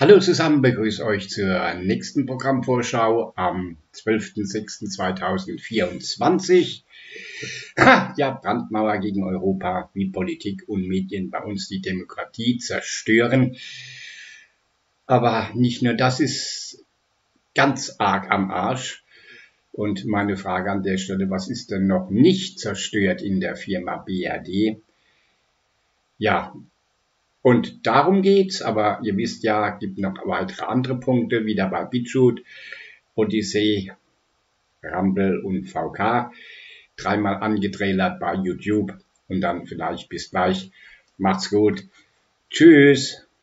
Hallo zusammen, begrüße euch zur nächsten Programmvorschau am 12.06.2024. Ja, Brandmauer gegen Europa, wie Politik und Medien bei uns die Demokratie zerstören. Aber nicht nur das ist ganz arg am Arsch. Und meine Frage an der Stelle, was ist denn noch nicht zerstört in der Firma BRD? Ja, und darum geht's, aber ihr wisst ja, gibt noch weitere andere Punkte, wieder bei BitChute, Odyssey, Rumble und VK. Dreimal angetrailert bei YouTube und dann vielleicht bis gleich. Macht's gut. Tschüss.